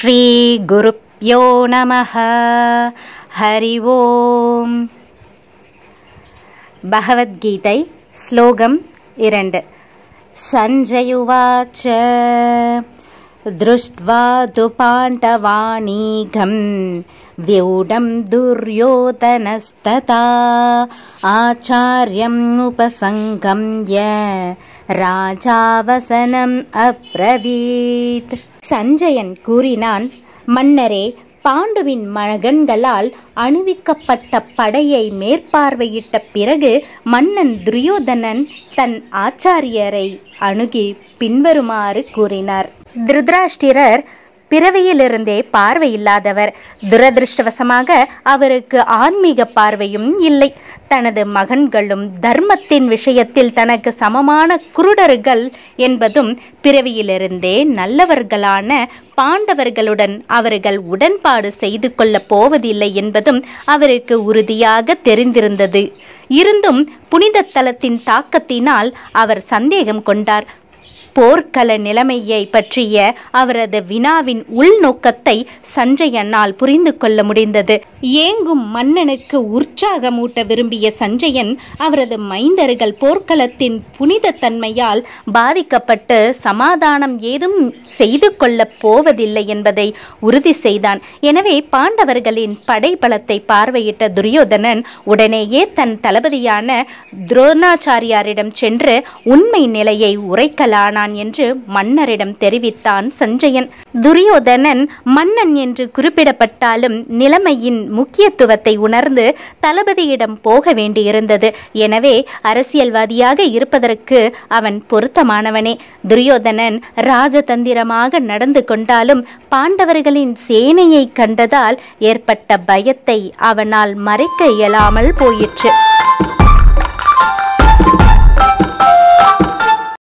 ஸ்ரீகுருப்யோ நமः ஹரி ஓம் பகவத்கீதை ஸ்லோகம் இரண்டு सञ्जयुवाच दृष्ट्वा तु पाण्डवानीघं व्यूढं दुर्योधनस्तथा आचार्यम् उपसङ्गम्य ராஜாவசனம் அப்ரவீத் சஞ்சயன் கூறினான் மன்னரே பாண்டுவின் மகன்களால் அணிவிக்கப்பட்ட படையை மேற்பார்வையிட்ட பிறகு மன்னன் துரியோதனன் தன் ஆச்சாரியரை அணுகி பின்வருமாறு கூறினார். திருதராஷ்டிரர் பிறவியிலிருந்தே பார்வையில்லாதவர். துரதிருஷ்டவசமாக அவருக்கு ஆன்மீக பார்வையும் இல்லை. தனது மகன்களும் தர்மத்தின் விஷயத்தில் தனக்கு சமமான குருடர்கள் என்பதும் பிறவியிலிருந்தே நல்லவர்களான பாண்டவர்களுடன் அவர்கள் உடன்பாடு செய்து கொள்ளப் போவதில்லை என்பதும் அவருக்கு உறுதியாக தெரிந்திருந்தது. இருந்தும் புனித தலத்தின் தாக்கத்தினால் அவர் சந்தேகம் கொண்டார். போர்க்கள நிலைமையை பற்றிய அவரது வினாவின் உள்நோக்கத்தை சஞ்சயனால் புரிந்து கொள்ள முடிந்தது. ஏங்கும் மன்னனுக்கு உற்சாகமூட்ட விரும்பிய சஞ்சயன் அவரது மைந்தர்கள் போர்க்களத்தின் புனித தன்மையால் பாதிக்கப்பட்டு சமாதானம் ஏதும் செய்து கொள்ளப் போவதில்லை என்பதை உறுதி செய்தான். எனவே பாண்டவர்களின் படைபலத்தை பார்வையிட்ட துரியோதனன் உடனேயே தன் தளபதியான துரோணாச்சாரியாரிடம் சென்று உண்மை நிலையை உரைக்கல உரைக்கலானான் என்று மன்னரிடம் தெரிவித்தான் சஞ்சயன். துரியோதனன் மன்னன் என்று குறிப்பிடப்பட்டாலும் நிலைமையின் முக்கியத்துவத்தை உணர்ந்து தளபதியிடம் போக வேண்டியிருந்தது. எனவே அரசியல்வாதியாக இருப்பதற்கு அவன் பொருத்தமானவனே. துரியோதனன் ராஜதந்திரமாக நடந்து கொண்டாலும் பாண்டவர்களின் சேனையை கண்டதால் ஏற்பட்ட பயத்தை அவனால் மறைக்க இயலாமல் போயிற்று.